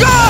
Go!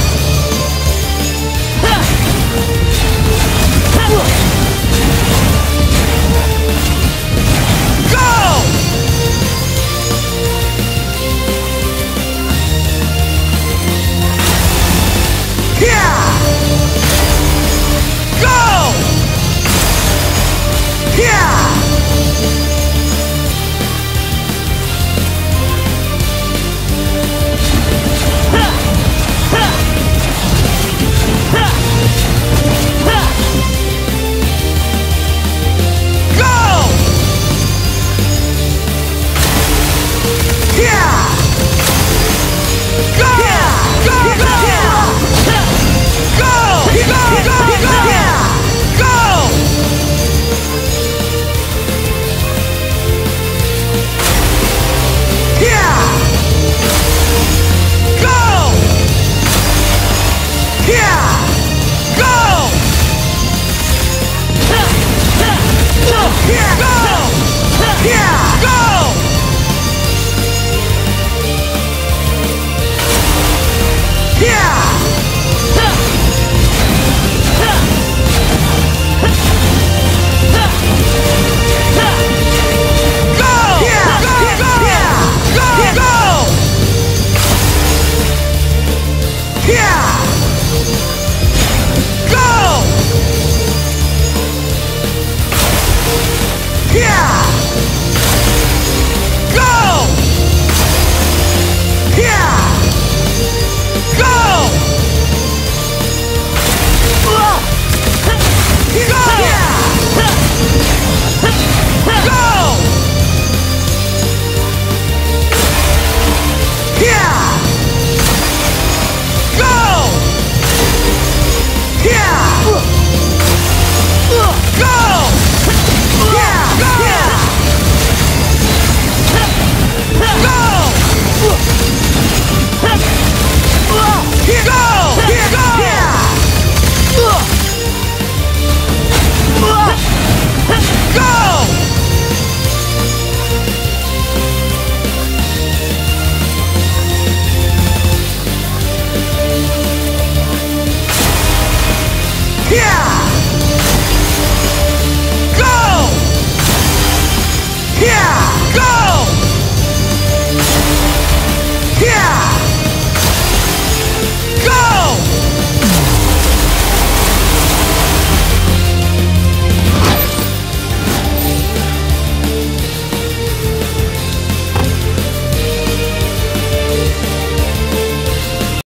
Go! Go!